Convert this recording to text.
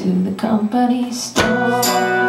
to the company store.